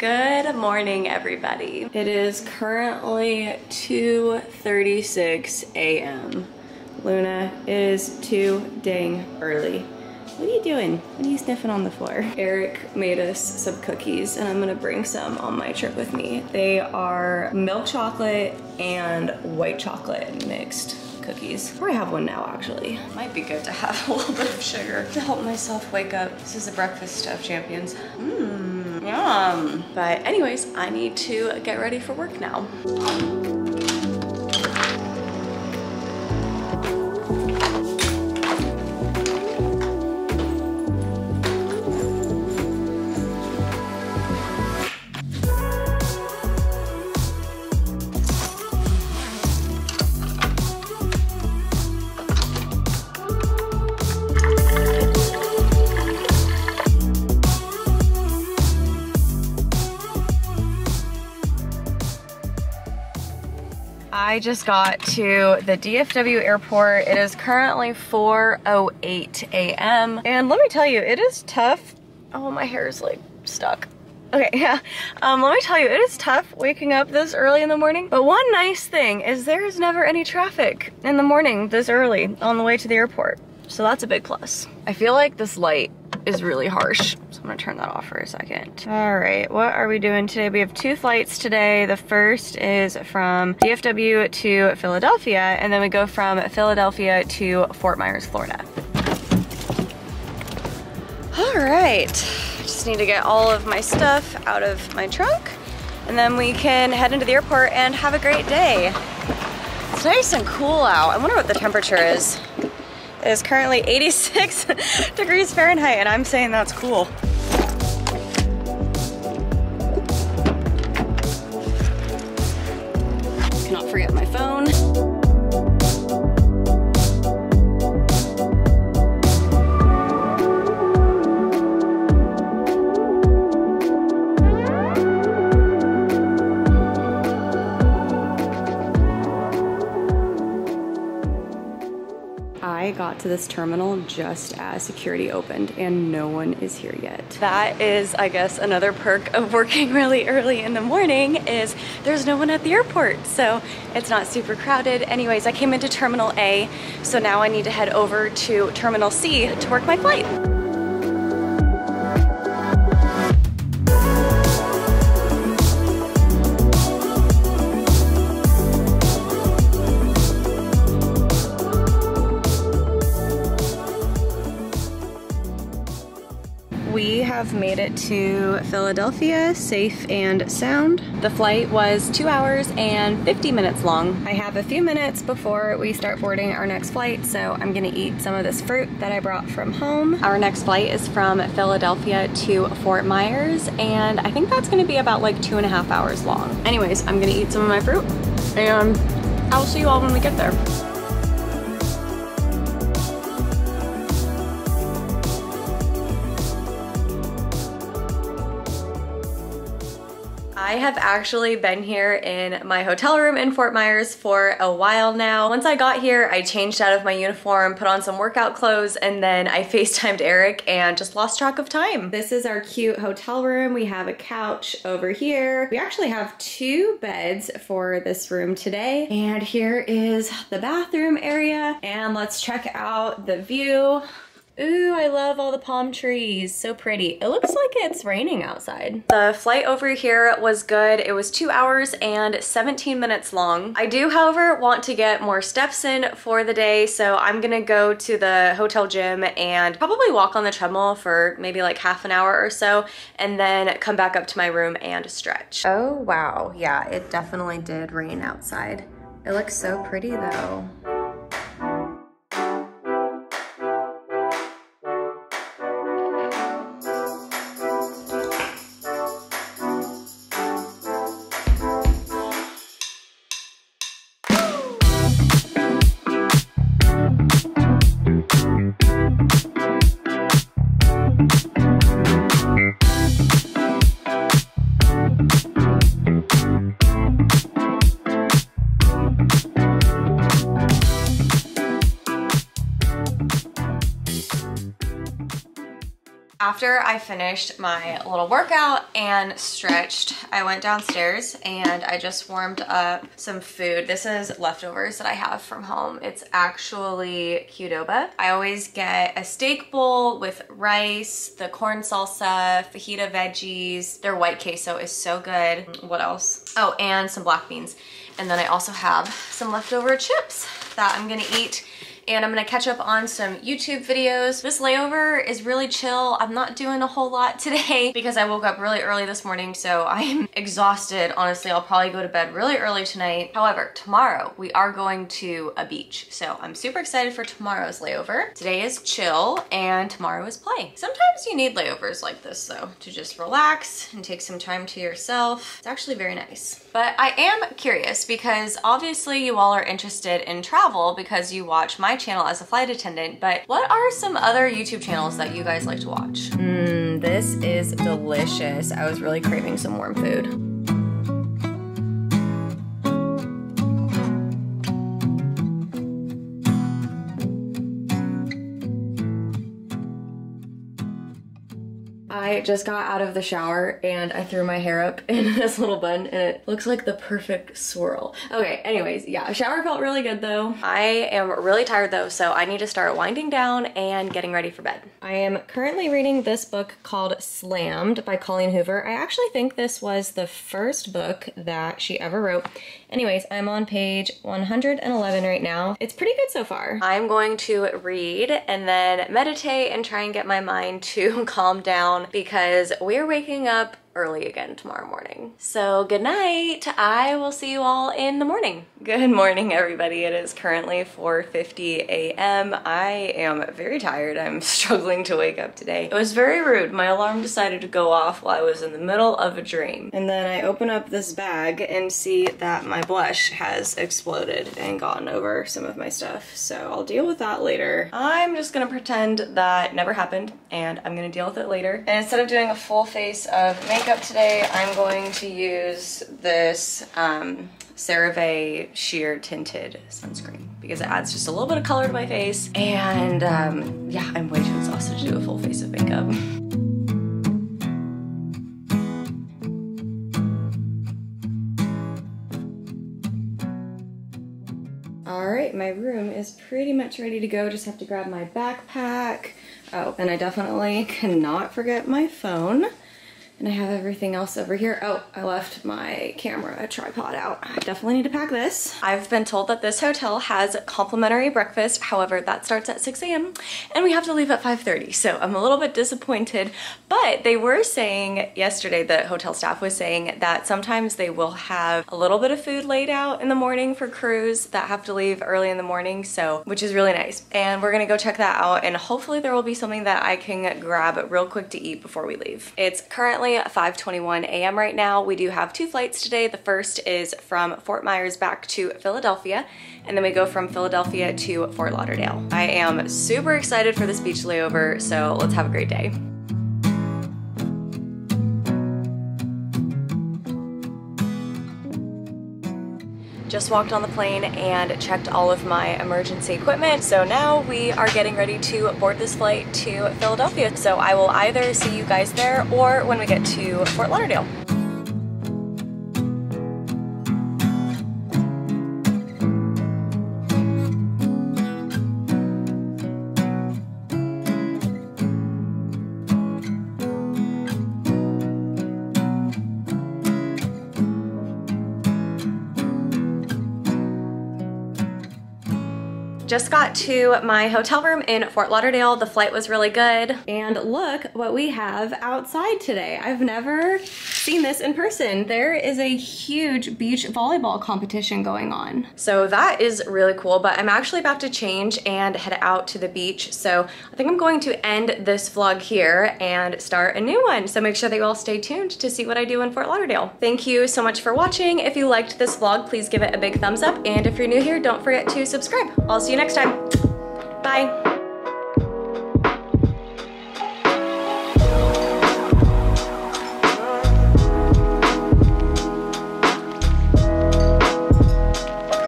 Good morning, everybody. It is currently 2.36 a.m. Luna is too dang early. What are you doing? What are you sniffing on the floor? Eric made us some cookies and I'm gonna bring some on my trip with me. They are milk chocolate and white chocolate mixed cookies. Or I have one now actually. Might be good to have a little bit of sugar to help myself wake up. This is a breakfast of champions. Mmm, yum. But anyways, I need to get ready for work now. I just got to the DFW airport. It is currently 4.08 a.m. And let me tell you, it is tough. Oh, my hair is like stuck. Okay, yeah. Um, let me tell you, it is tough waking up this early in the morning. But one nice thing is there is never any traffic in the morning this early on the way to the airport. So that's a big plus. I feel like this light is really harsh. So I'm gonna turn that off for a second. All right, what are we doing today? We have two flights today. The first is from DFW to Philadelphia, and then we go from Philadelphia to Fort Myers, Florida. All right, I just need to get all of my stuff out of my trunk, and then we can head into the airport and have a great day. It's nice and cool out. I wonder what the temperature is. Is currently 86 degrees Fahrenheit and I'm saying that's cool. To this terminal just as security opened and no one is here yet. That is, I guess, another perk of working really early in the morning is there's no one at the airport. So it's not super crowded. Anyways, I came into Terminal A, so now I need to head over to Terminal C to work my flight. To Philadelphia safe and sound. The flight was two hours and 50 minutes long. I have a few minutes before we start boarding our next flight, so I'm gonna eat some of this fruit that I brought from home. Our next flight is from Philadelphia to Fort Myers, and I think that's gonna be about like two and a half hours long. Anyways, I'm gonna eat some of my fruit, and I'll see you all when we get there. I have actually been here in my hotel room in Fort Myers for a while now. Once I got here, I changed out of my uniform, put on some workout clothes, and then I FaceTimed Eric and just lost track of time. This is our cute hotel room. We have a couch over here. We actually have two beds for this room today. And here is the bathroom area. And let's check out the view. Ooh, I love all the palm trees. So pretty. It looks like it's raining outside. The flight over here was good. It was two hours and 17 minutes long. I do, however, want to get more steps in for the day, so I'm gonna go to the hotel gym and probably walk on the treadmill for maybe like half an hour or so, and then come back up to my room and stretch. Oh, wow. Yeah, it definitely did rain outside. It looks so pretty though. After I finished my little workout and stretched, I went downstairs and I just warmed up some food. This is leftovers that I have from home. It's actually Qdoba. I always get a steak bowl with rice, the corn salsa, fajita veggies. Their white queso is so good. What else? Oh, and some black beans. And then I also have some leftover chips that I'm gonna eat and I'm gonna catch up on some YouTube videos. This layover is really chill. I'm not doing a whole lot today because I woke up really early this morning, so I'm exhausted. Honestly, I'll probably go to bed really early tonight. However, tomorrow we are going to a beach, so I'm super excited for tomorrow's layover. Today is chill and tomorrow is play. Sometimes you need layovers like this though, to just relax and take some time to yourself. It's actually very nice. But I am curious because obviously you all are interested in travel because you watch my channel as a flight attendant, but what are some other YouTube channels that you guys like to watch? Mmm, this is delicious. I was really craving some warm food. I just got out of the shower and I threw my hair up in this little bun and it looks like the perfect swirl. Okay, anyways, yeah, shower felt really good though. I am really tired though, so I need to start winding down and getting ready for bed. I am currently reading this book called Slammed by Colleen Hoover. I actually think this was the first book that she ever wrote. Anyways, I'm on page 111 right now. It's pretty good so far. I'm going to read and then meditate and try and get my mind to calm down because we're waking up early again tomorrow morning. So good night. I will see you all in the morning. Good morning, everybody. It is currently 4.50 a.m. I am very tired. I'm struggling to wake up today. It was very rude. My alarm decided to go off while I was in the middle of a dream. And then I open up this bag and see that my blush has exploded and gotten over some of my stuff. So I'll deal with that later. I'm just gonna pretend that never happened and I'm gonna deal with it later. And instead of doing a full face of makeup today, I'm going to use this um, CeraVe Sheer Tinted Sunscreen because it adds just a little bit of color to my face. And um, yeah, I'm way too exhausted to do a full face of makeup. All right, my room is pretty much ready to go. Just have to grab my backpack. Oh, and I definitely cannot forget my phone. And I have everything else over here. Oh, I left my camera tripod out. I definitely need to pack this. I've been told that this hotel has complimentary breakfast. However, that starts at 6 a.m. and we have to leave at 5.30. So I'm a little bit disappointed, but they were saying yesterday, the hotel staff was saying that sometimes they will have a little bit of food laid out in the morning for crews that have to leave early in the morning. So, which is really nice. And we're gonna go check that out and hopefully there will be something that I can grab real quick to eat before we leave. It's currently currently 5.21 a.m. right now. We do have two flights today. The first is from Fort Myers back to Philadelphia, and then we go from Philadelphia to Fort Lauderdale. I am super excited for this beach layover, so let's have a great day. Just walked on the plane and checked all of my emergency equipment. So now we are getting ready to board this flight to Philadelphia. So I will either see you guys there or when we get to Fort Lauderdale. Just got to my hotel room in Fort Lauderdale. The flight was really good. And look what we have outside today. I've never seen this in person. There is a huge beach volleyball competition going on. So that is really cool, but I'm actually about to change and head out to the beach. So I think I'm going to end this vlog here and start a new one. So make sure that you all stay tuned to see what I do in Fort Lauderdale. Thank you so much for watching. If you liked this vlog, please give it a big thumbs up. And if you're new here, don't forget to subscribe. I'll see you next time. Bye.